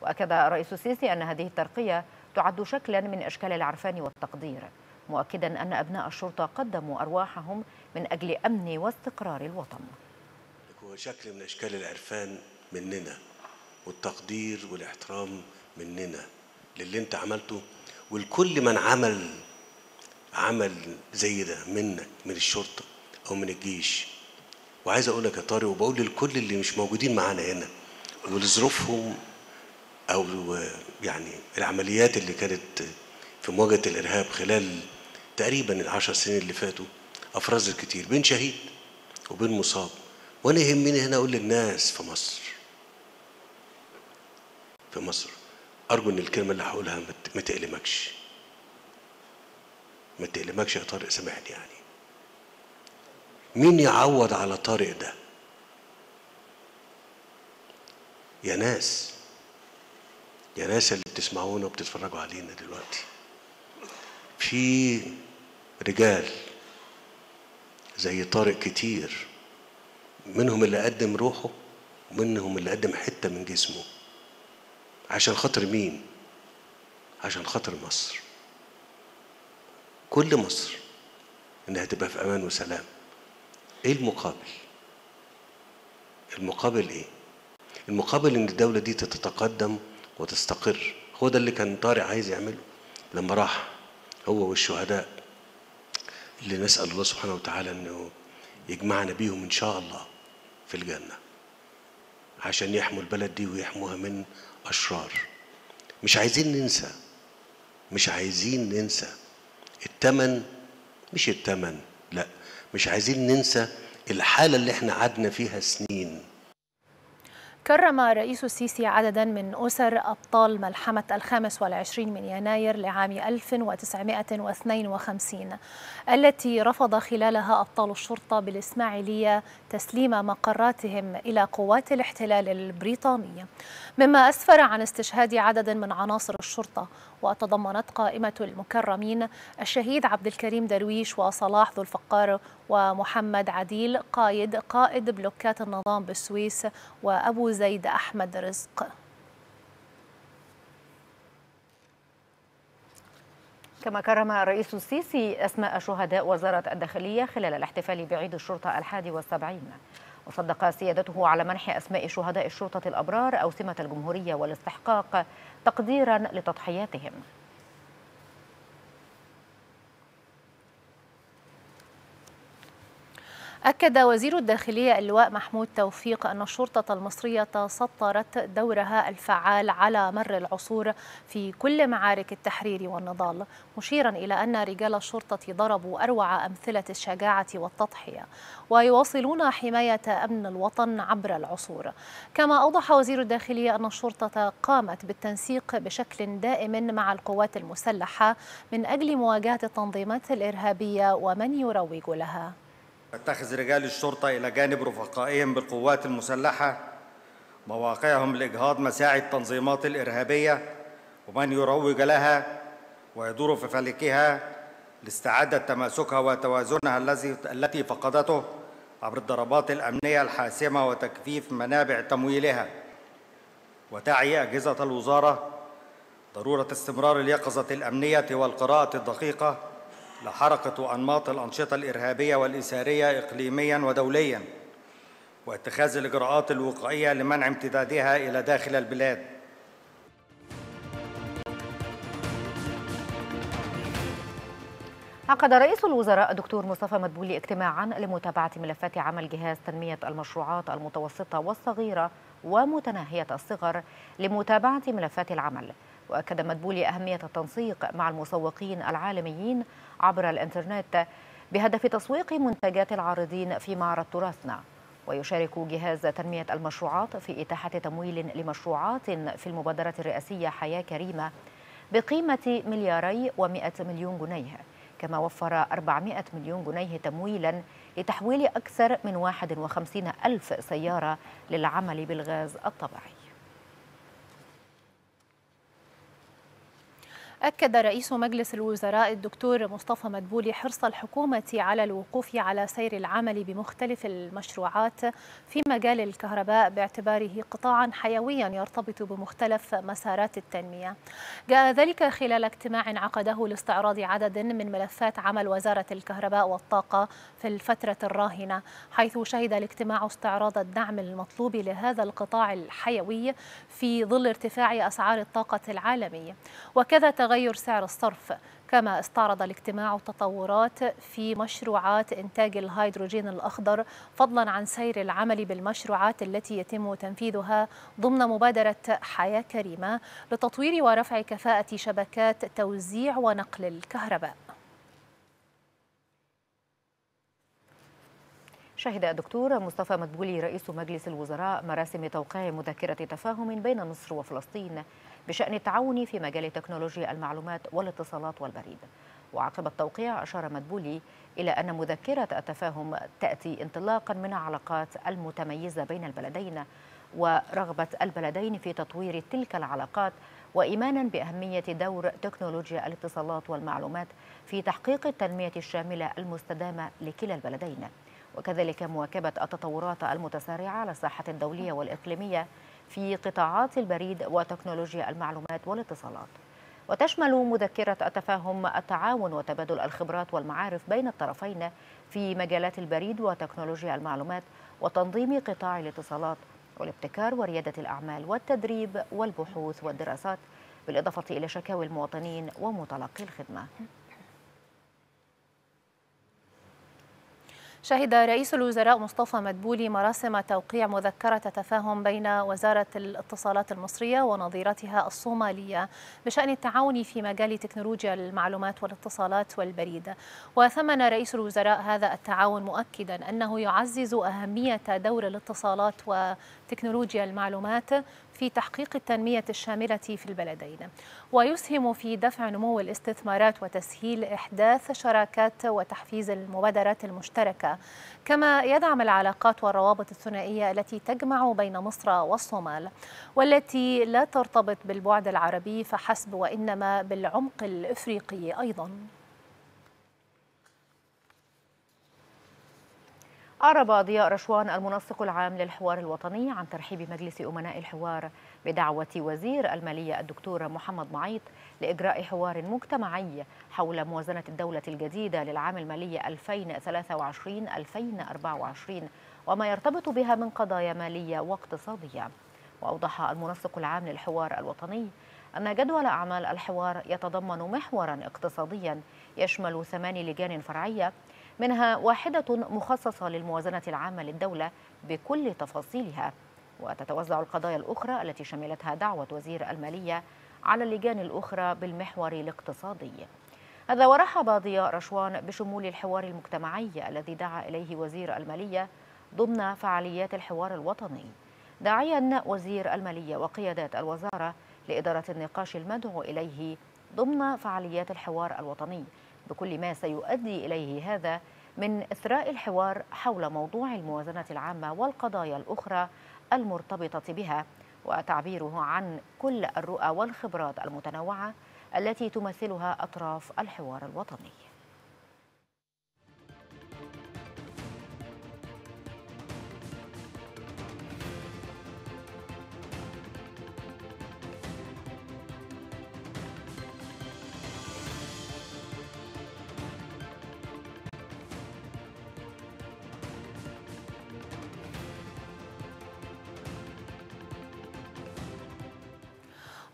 وأكد الرئيس السيسي أن هذه الترقية تعد شكلا من أشكال العرفان والتقدير مؤكدا أن أبناء الشرطة قدموا أرواحهم من أجل أمن واستقرار الوطن. هو شكل من أشكال العرفان مننا والتقدير والإحترام مننا للي أنت عملته ولكل من عمل عمل زي ده منك من الشرطة أو من الجيش. وعايز أقول لك يا طارق وبقول للكل اللي مش موجودين معانا هنا ولظروفهم أو يعني العمليات اللي كانت في مواجهة الإرهاب خلال تقريبا العشر سنين اللي فاتوا أفرزت كتير بين شهيد وبين مصاب. وأنا يهمني هنا أقول للناس في مصر في مصر أرجو إن الكلمة اللي هقولها ما تألمكش ما تألمكش يا طارق سامحني يعني. مين يعوض على طارق ده؟ يا ناس. يا ناس اللي بتسمعونا وبتتفرجوا علينا دلوقتي. في رجال زي طارق كتير منهم اللي قدم روحه ومنهم اللي قدم حتة من جسمه. عشان خاطر مين؟ عشان خاطر مصر. كل مصر إنها تبقى في أمان وسلام. إيه المقابل؟ المقابل إيه؟ المقابل إن الدولة دي تتقدم وتستقر. هو ده اللي كان طارق عايز يعمله لما راح هو والشهداء اللي نسأل الله سبحانه وتعالى إنه يجمعنا بيهم إن شاء الله في الجنة عشان يحموا البلد دي ويحموها من أشرار. مش عايزين ننسى مش عايزين ننسى التمن؟ مش التمن لا. مش عايزين ننسى الحالة اللي إحنا قعدنا فيها سنين. كرم الرئيس السيسي عددا من أسر أبطال ملحمة الخامس والعشرين من يناير لعام 1952 التي رفض خلالها أبطال الشرطة بالإسماعيلية تسليم مقراتهم إلى قوات الاحتلال البريطاني مما أسفر عن استشهاد عدد من عناصر الشرطة وتضمنت قائمة المكرمين الشهيد عبد الكريم درويش وصلاح ذو الفقار ومحمد عديل قائد قائد بلوكات النظام بالسويس وأبو زيد أحمد رزق. كما كرم الرئيس السيسي أسماء شهداء وزارة الداخلية خلال الاحتفال بعيد الشرطة الحادي والسبعين. وصدق سيادته على منح أسماء شهداء الشرطة الأبرار أوسمة الجمهورية والاستحقاق تقديرا لتضحياتهم. أكد وزير الداخلية اللواء محمود توفيق أن الشرطة المصرية سطرت دورها الفعال على مر العصور في كل معارك التحرير والنضال مشيرا إلى أن رجال الشرطة ضربوا أروع أمثلة الشجاعة والتضحية ويواصلون حماية أمن الوطن عبر العصور. كما أوضح وزير الداخلية أن الشرطة قامت بالتنسيق بشكل دائم مع القوات المسلحة من أجل مواجهة التنظيمات الإرهابية ومن يروج لها. يتخذ رجال الشرطة إلى جانب رفقائهم بالقوات المسلحة مواقعهم لإجهاض مساعي التنظيمات الإرهابية ومن يروج لها ويدور في فلكها لاستعادة تماسكها وتوازنها الذي التي فقدته عبر الضربات الأمنية الحاسمة وتكثيف منابع تمويلها. وتعي أجهزة الوزارة ضرورة استمرار اليقظة الأمنية والقراءة الدقيقة لحركة أنماط الأنشطة الإرهابية والإثارية إقليميا ودوليا واتخاذ الإجراءات الوقائية لمنع امتدادها إلى داخل البلاد. عقد رئيس الوزراء الدكتور مصطفى مدبولي اجتماعا لمتابعة ملفات عمل جهاز تنمية المشروعات المتوسطة والصغيرة ومتناهية الصغر لمتابعة ملفات العمل. وأكد مدبولي أهمية التنسيق مع المسوقين العالميين عبر الإنترنت بهدف تسويق منتجات العارضين في معرض تراثنا. ويشارك جهاز تنمية المشروعات في إتاحة تمويل لمشروعات في المبادرة الرئاسية حياة كريمة بقيمة ملياري ومئة مليون جنيه كما وفر 400 مليون جنيه تمويلا لتحويل أكثر من 51 ألف سيارة للعمل بالغاز الطبيعي. أكد رئيس مجلس الوزراء الدكتور مصطفى مدبولي حرص الحكومة على الوقوف على سير العمل بمختلف المشروعات في مجال الكهرباء باعتباره قطاعا حيويا يرتبط بمختلف مسارات التنمية. جاء ذلك خلال اجتماع عقده لاستعراض عدد من ملفات عمل وزارة الكهرباء والطاقة في الفترة الراهنة حيث شهد الاجتماع استعراض الدعم المطلوب لهذا القطاع الحيوي في ظل ارتفاع أسعار الطاقة العالمية وكذا تغير سعر الصرف كما استعرض الاجتماع التطورات في مشروعات إنتاج الهيدروجين الأخضر فضلا عن سير العمل بالمشروعات التي يتم تنفيذها ضمن مبادرة حياة كريمة لتطوير ورفع كفاءة شبكات توزيع ونقل الكهرباء. شهد الدكتور مصطفى مدبولي رئيس مجلس الوزراء مراسم توقيع مذكرة تفاهم بين مصر وفلسطين. بشأن التعاون في مجال تكنولوجيا المعلومات والاتصالات والبريد. وعقب التوقيع أشار مدبولي إلى أن مذكرة التفاهم تأتي انطلاقا من العلاقات المتميزة بين البلدين ورغبة البلدين في تطوير تلك العلاقات وإيمانا بأهمية دور تكنولوجيا الاتصالات والمعلومات في تحقيق التنمية الشاملة المستدامة لكلا البلدين. وكذلك مواكبة التطورات المتسارعة على الساحة الدولية والإقليمية في قطاعات البريد وتكنولوجيا المعلومات والاتصالات. وتشمل مذكرة التفاهم التعاون وتبادل الخبرات والمعارف بين الطرفين في مجالات البريد وتكنولوجيا المعلومات وتنظيم قطاع الاتصالات والابتكار وريادة الأعمال والتدريب والبحوث والدراسات بالإضافة إلى شكاوي المواطنين ومتلقي الخدمة. شهد رئيس الوزراء مصطفى مدبولي مراسم توقيع مذكرة تفاهم بين وزارة الاتصالات المصرية ونظيرتها الصومالية بشأن التعاون في مجال تكنولوجيا المعلومات والاتصالات والبريد. وثمن رئيس الوزراء هذا التعاون مؤكدا أنه يعزز أهمية دور الاتصالات وتكنولوجيا المعلومات في تحقيق التنمية الشاملة في البلدين. ويسهم في دفع نمو الاستثمارات وتسهيل إحداث شراكات وتحفيز المبادرات المشتركة. كما يدعم العلاقات والروابط الثنائية التي تجمع بين مصر والصومال والتي لا ترتبط بالبعد العربي فحسب وإنما بالعمق الإفريقي أيضاً. أعرب ضياء رشوان المنسق العام للحوار الوطني عن ترحيب مجلس أمناء الحوار بدعوة وزير المالية الدكتور محمد معيط لإجراء حوار مجتمعي حول موازنة الدولة الجديدة للعام المالي 2023-2024 وما يرتبط بها من قضايا مالية واقتصادية. وأوضح المنسق العام للحوار الوطني أن جدول أعمال الحوار يتضمن محورا اقتصاديا يشمل ثماني لجان فرعية منها واحدة مخصصة للموازنة العامة للدولة بكل تفاصيلها. وتتوزع القضايا الأخرى التي شملتها دعوة وزير المالية على اللجان الأخرى بالمحور الاقتصادي. هذا ورحب ضياء رشوان بشمول الحوار المجتمعي الذي دعا إليه وزير المالية ضمن فعاليات الحوار الوطني. داعيا وزير المالية وقيادات الوزارة لإدارة النقاش المدعو إليه ضمن فعاليات الحوار الوطني بكل ما سيؤدي إليه هذا من إثراء الحوار حول موضوع الموازنة العامة والقضايا الأخرى المرتبطة بها وتعبيره عن كل الرؤى والخبرات المتنوعة التي تمثلها أطراف الحوار الوطني.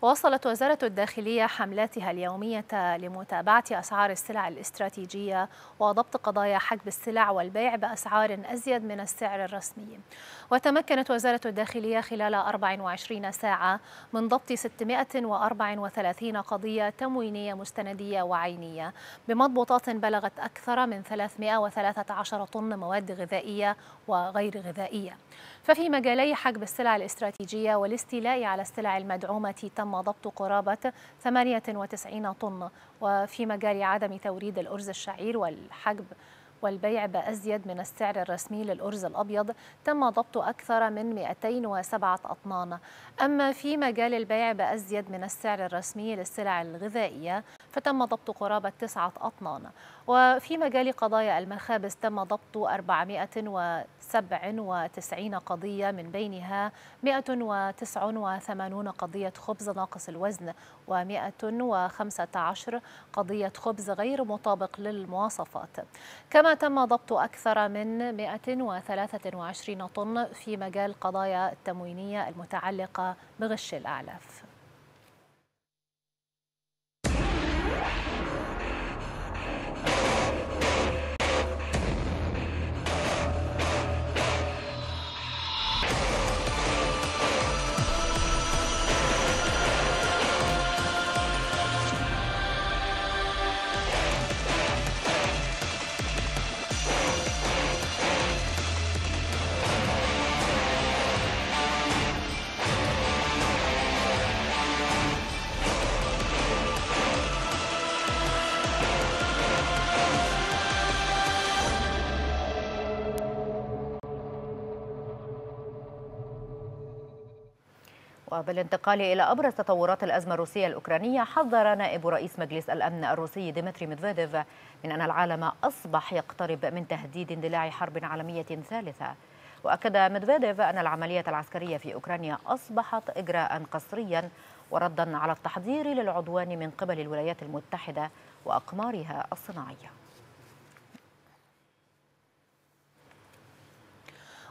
واصلت وزارة الداخلية حملاتها اليومية لمتابعة أسعار السلع الاستراتيجية وضبط قضايا حجب السلع والبيع بأسعار أزيد من السعر الرسمي. وتمكنت وزارة الداخلية خلال 24 ساعة من ضبط 634 قضية تموينية مستندية وعينية. بمضبوطات بلغت أكثر من 313 طن مواد غذائية وغير غذائية. ففي مجالي حجب السلع الاستراتيجية والاستيلاء على السلع المدعومة تم ضبط قرابة 98 طن. وفي مجال عدم توريد الأرز الشعير والحجب والبيع بأزيد من السعر الرسمي للأرز الأبيض تم ضبط أكثر من 207 أطنان. أما في مجال البيع بأزيد من السعر الرسمي للسلع الغذائية فتم ضبط قرابة تسعة أطنان. وفي مجال قضايا المخابز تم ضبط 497 قضية من بينها 189 قضية خبز ناقص الوزن و115 قضية خبز غير مطابق للمواصفات. كما تم ضبط أكثر من 123 طن في مجال قضايا التموينية المتعلقة بغش الأعلاف. وبالانتقال إلى أبرز تطورات الأزمة الروسية الأوكرانية حذر نائب رئيس مجلس الأمن الروسي ديمتري ميدفيديف من أن العالم أصبح يقترب من تهديد اندلاع حرب عالمية ثالثة. وأكد ميدفيديف أن العملية العسكرية في أوكرانيا أصبحت إجراء قسريا وردا على التحضير للعدوان من قبل الولايات المتحدة وأقمارها الصناعية.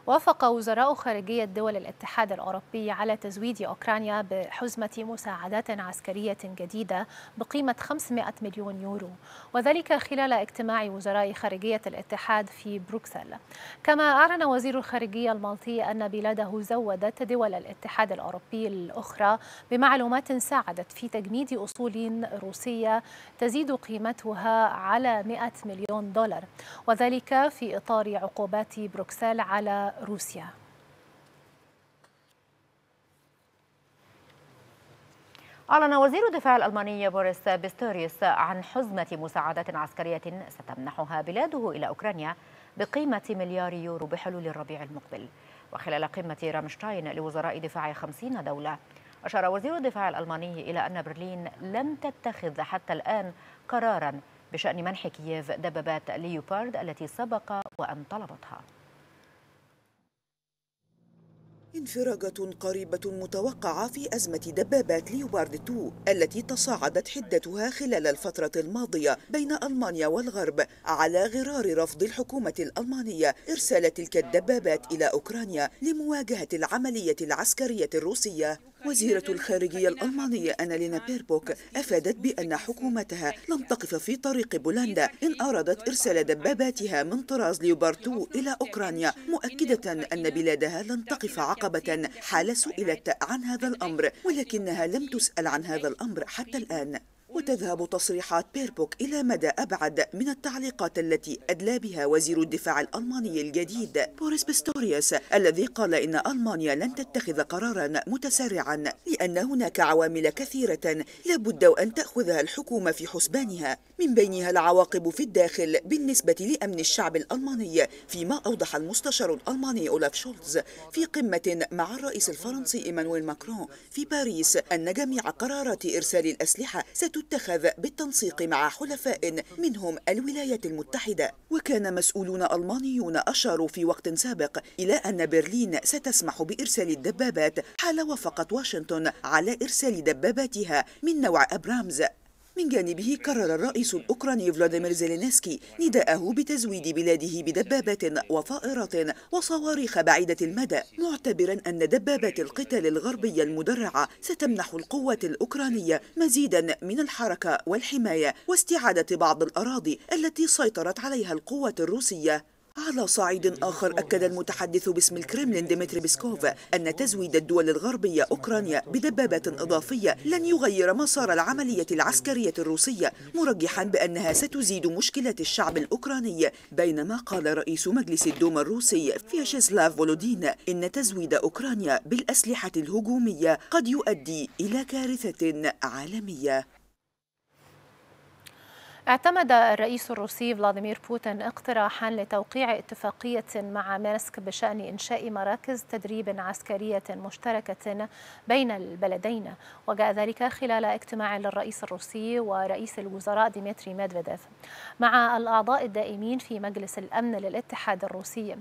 وافق وزراء خارجية دول الاتحاد الأوروبي على تزويد أوكرانيا بحزمة مساعدات عسكرية جديدة بقيمة 500 مليون يورو وذلك خلال اجتماع وزراء خارجية الاتحاد في بروكسل. كما أعلن وزير الخارجية المالطي أن بلاده زودت دول الاتحاد الأوروبي الأخرى بمعلومات ساعدت في تجميد أصول روسية تزيد قيمتها على 100 مليون دولار وذلك في إطار عقوبات بروكسل على روسيا. أعلن وزير الدفاع الألماني بوريس بيستوريوس عن حزمة مساعدات عسكرية ستمنحها بلاده إلى أوكرانيا بقيمة مليار يورو بحلول الربيع المقبل. وخلال قمة رامشتاين لوزراء دفاع خمسين دولة أشار وزير الدفاع الألماني إلى أن برلين لم تتخذ حتى الآن قرارا بشأن منح كييف دبابات ليوبارد التي سبق وأن طلبتها انفراجة قريبة متوقعة في أزمة دبابات ليوبارد 2 التي تصاعدت حدتها خلال الفترة الماضية بين ألمانيا والغرب على غرار رفض الحكومة الألمانية إرسال تلك الدبابات إلى أوكرانيا لمواجهة العملية العسكرية الروسية. وزيرة الخارجية الألمانية أنالينا بيربوك أفادت بأن حكومتها لم تقف في طريق بولندا إن أرادت إرسال دباباتها من طراز ليوبارد 2 إلى أوكرانيا مؤكدة أن بلادها لن تقف عقبة حال سئلت عن هذا الأمر ولكنها لم تسأل عن هذا الأمر حتى الآن. وتذهب تصريحات بيربوك إلى مدى أبعد من التعليقات التي أدلى بها وزير الدفاع الألماني الجديد بوريس بيستوريوس الذي قال إن ألمانيا لن تتخذ قرارا متسرعا لأن هناك عوامل كثيرة لابد أن تأخذها الحكومة في حسبانها. من بينها العواقب في الداخل بالنسبة لأمن الشعب الألماني فيما أوضح المستشار الألماني أولاف شولتز في قمة مع الرئيس الفرنسي إيمانويل ماكرون في باريس أن جميع قرارات إرسال الأسلحة ستتخذ بالتنسيق مع حلفاء منهم الولايات المتحدة. وكان مسؤولون ألمانيون أشاروا في وقت سابق إلى أن برلين ستسمح بإرسال الدبابات حال وافقت واشنطن على إرسال دباباتها من نوع أبرامز. من جانبه كرر الرئيس الأوكراني فلاديمير زيلينسكي نداءه بتزويد بلاده بدبابات وطائرات وصواريخ بعيدة المدى معتبرا أن دبابات القتال الغربية المدرعة ستمنح القوات الأوكرانية مزيدا من الحركة والحماية واستعادة بعض الأراضي التي سيطرت عليها القوات الروسية. على صعيد آخر أكد المتحدث باسم الكرملين ديمتري بيسكوف أن تزويد الدول الغربية أوكرانيا بدبابات إضافية لن يغير مسار العملية العسكرية الروسية مرجحا بأنها ستزيد مشكلات الشعب الأوكراني بينما قال رئيس مجلس الدوما الروسي فياشيسلاف فولودين إن تزويد أوكرانيا بالأسلحة الهجومية قد يؤدي إلى كارثة عالمية. اعتمد الرئيس الروسي فلاديمير بوتين اقتراحا لتوقيع اتفاقية مع مينسك بشأن إنشاء مراكز تدريب عسكرية مشتركة بين البلدين وجاء ذلك خلال اجتماع للرئيس الروسي ورئيس الوزراء ديمتري ميدفيديف مع الأعضاء الدائمين في مجلس الأمن للاتحاد الروسي.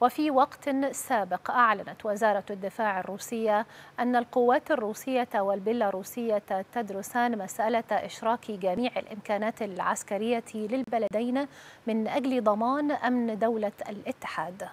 وفي وقت سابق أعلنت وزارة الدفاع الروسية أن القوات الروسية والبيلاروسية تدرسان مسألة إشراك جميع الإمكانات العسكرية للبلدين من أجل ضمان أمن دولة الاتحاد.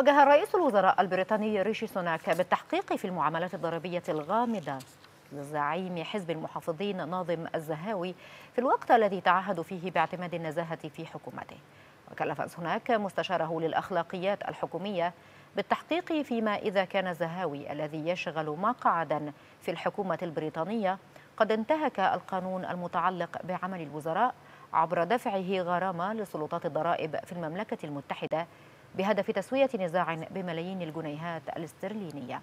وجه رئيس الوزراء البريطاني ريشي سوناك بالتحقيق في المعاملات الضريبية الغامضة لزعيم حزب المحافظين ناظم الزهاوي في الوقت الذي تعهد فيه باعتماد النزاهة في حكومته. وكلف سوناك مستشاره للأخلاقيات الحكومية بالتحقيق فيما إذا كان الزهاوي الذي يشغل مقعدا في الحكومة البريطانية قد انتهك القانون المتعلق بعمل الوزراء عبر دفعه غرامة لسلطات الضرائب في المملكة المتحدة بهدف تسوية نزاع بملايين الجنيهات الاسترلينية.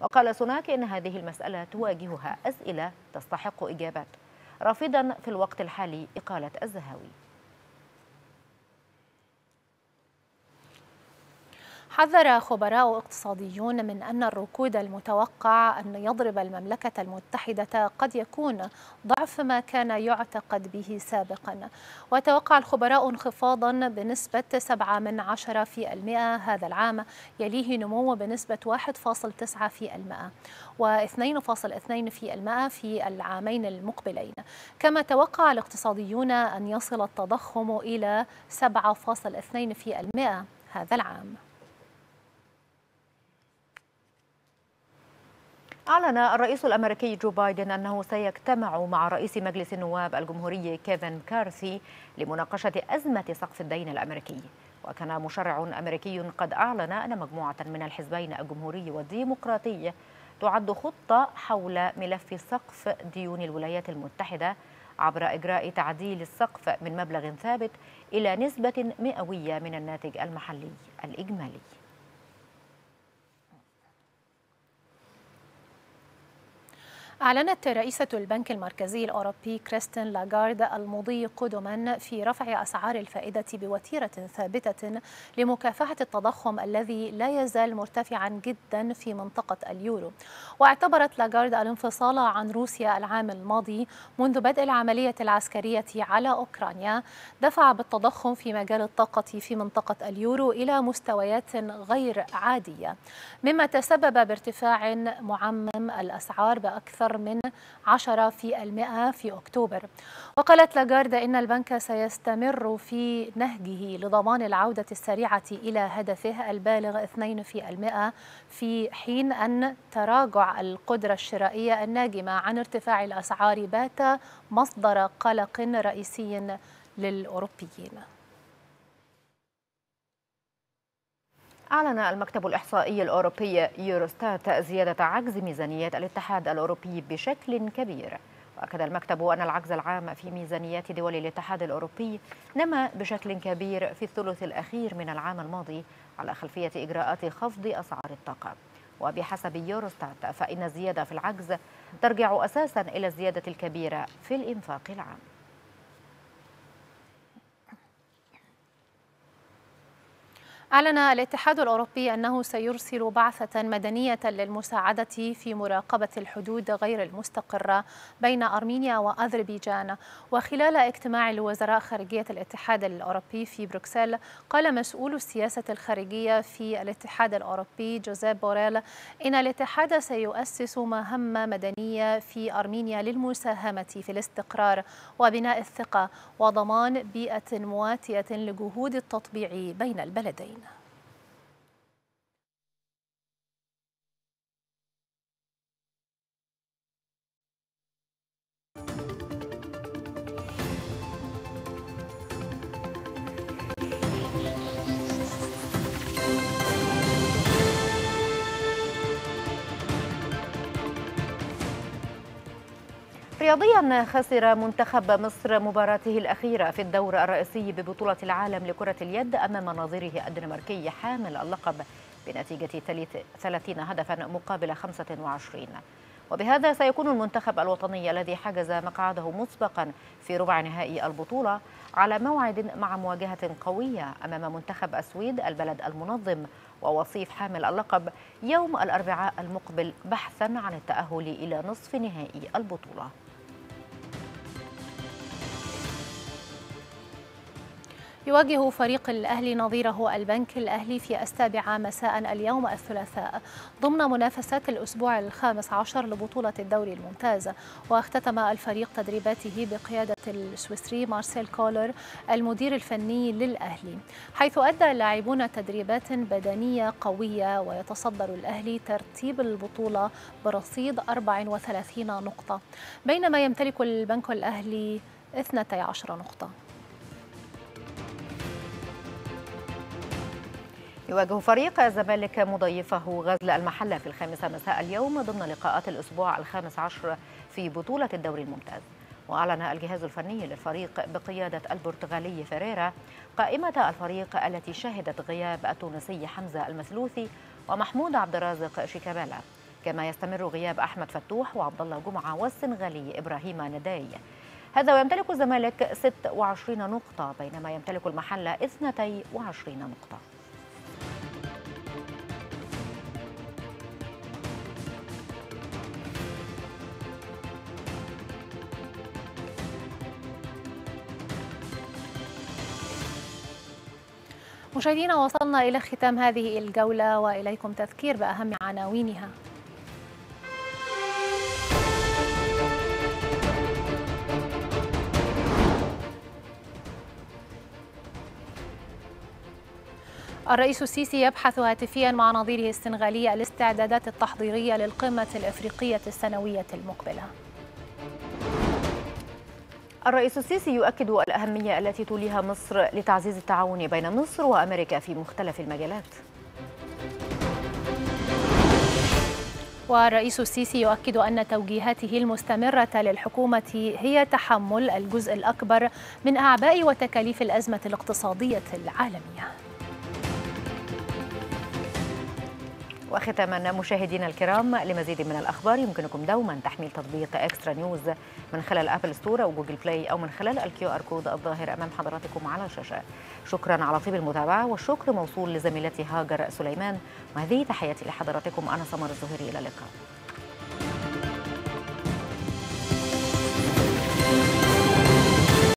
وقال سوناك إن هذه المسألة تواجهها أسئلة تستحق إجابات. رافضا في الوقت الحالي إقالة الزهاوي. حذر خبراء اقتصاديون من أن الركود المتوقع أن يضرب المملكة المتحدة قد يكون ضعف ما كان يعتقد به سابقا. وتوقع الخبراء انخفاضا بنسبة 7 من عشرة في المئة هذا العام يليه نمو بنسبة 1.9 في المئة و2.2 في المئة في العامين المقبلين. كما توقع الاقتصاديون أن يصل التضخم إلى 7.2 في المئة هذا العام. أعلن الرئيس الأمريكي جو بايدن أنه سيجتمع مع رئيس مجلس النواب الجمهوري كيفن كارثي لمناقشة أزمة سقف الدين الأمريكي. وكان مشرع أمريكي قد أعلن أن مجموعة من الحزبين الجمهوري والديمقراطي تعد خطة حول ملف سقف ديون الولايات المتحدة عبر إجراء تعديل السقف من مبلغ ثابت إلى نسبة مئوية من الناتج المحلي الإجمالي. أعلنت رئيسة البنك المركزي الأوروبي كريستين لاغارد المضي قدما في رفع أسعار الفائدة بوتيرة ثابتة لمكافحة التضخم الذي لا يزال مرتفعا جدا في منطقة اليورو. واعتبرت لاغارد الانفصال عن روسيا العام الماضي منذ بدء العملية العسكرية على أوكرانيا دفع بالتضخم في مجال الطاقة في منطقة اليورو إلى مستويات غير عادية مما تسبب بارتفاع معمم الأسعار بأكثر من 10 في المئة في أكتوبر. وقالت لاغارد إن البنك سيستمر في نهجه لضمان العودة السريعة إلى هدفه البالغ 2 في المئة في حين أن تراجع القدرة الشرائية الناجمة عن ارتفاع الأسعار بات مصدر قلق رئيسي للأوروبيين. أعلن المكتب الإحصائي الأوروبي يوروستات زيادة عجز ميزانيات الاتحاد الأوروبي بشكل كبير. وأكد المكتب أن العجز العام في ميزانيات دول الاتحاد الأوروبي نما بشكل كبير في الثلث الأخير من العام الماضي على خلفية إجراءات خفض أسعار الطاقة. وبحسب يوروستات فإن الزيادة في العجز ترجع أساسا إلى الزيادة الكبيرة في الإنفاق العام. أعلن الاتحاد الأوروبي أنه سيرسل بعثة مدنية للمساعدة في مراقبة الحدود غير المستقرة بين أرمينيا وأذربيجان. وخلال اجتماع لوزراء خارجية الاتحاد الأوروبي في بروكسل قال مسؤول السياسة الخارجية في الاتحاد الأوروبي جوزيف بوريل إن الاتحاد سيؤسس مهمة مدنية في أرمينيا للمساهمة في الاستقرار وبناء الثقة وضمان بيئة مواتية لجهود التطبيع بين البلدين. رياضيا خسر منتخب مصر مباراته الأخيرة في الدور الرئيسي ببطولة العالم لكرة اليد أمام نظيره الدنماركي حامل اللقب بنتيجة 30 هدفا مقابل 25 وبهذا سيكون المنتخب الوطني الذي حجز مقعده مسبقا في ربع نهائي البطولة على موعد مع مواجهة قوية أمام منتخب السويد البلد المنظم ووصيف حامل اللقب يوم الأربعاء المقبل بحثا عن التأهل إلى نصف نهائي البطولة. يواجه فريق الأهلي نظيره البنك الأهلي في السابعة مساء اليوم الثلاثاء ضمن منافسات الأسبوع الخامس عشر لبطولة الدوري الممتاز. واختتم الفريق تدريباته بقيادة السويسري مارسيل كولر المدير الفني للأهلي حيث أدى اللاعبون تدريبات بدنية قوية. ويتصدر الأهلي ترتيب البطولة برصيد 34 نقطة بينما يمتلك البنك الأهلي 12 نقطة. يواجه فريق الزمالك مضيفه غزل المحلة في الخامسة مساء اليوم ضمن لقاءات الأسبوع الخامس عشر في بطولة الدوري الممتاز. وأعلن الجهاز الفني للفريق بقيادة البرتغالي فيريرا قائمة الفريق التي شهدت غياب التونسي حمزة المثلوثي ومحمود عبد الرازق شيكابالا. كما يستمر غياب أحمد فتوح وعبد الله جمعة والسنغالي إبراهيم نداي. هذا ويمتلك الزمالك 26 نقطة بينما يمتلك المحلة 22 نقطة. مشاهدينا وصلنا إلى ختام هذه الجولة وإليكم تذكير بأهم عناوينها. الرئيس السيسي يبحث هاتفيا مع نظيره السنغالي الاستعدادات التحضيرية للقمة الإفريقية السنوية المقبلة. الرئيس السيسي يؤكد الأهمية التي توليها مصر لتعزيز التعاون بين مصر وأمريكا في مختلف المجالات. والرئيس السيسي يؤكد أن توجيهاته المستمرة للحكومة هي تحمل الجزء الأكبر من أعباء وتكاليف الأزمة الاقتصادية العالمية. وختاما مشاهدينا الكرام لمزيد من الأخبار يمكنكم دوما تحميل تطبيق Extra News من خلال Apple Store أو Google Play أو من خلال ال QR code الظاهر أمام حضراتكم على الشاشة. شكرا على طيب المتابعة والشكر موصول لزميلتي هاجر سليمان. وهذه تحياتي لحضراتكم أنا سمر الزهيري إلى اللقاء.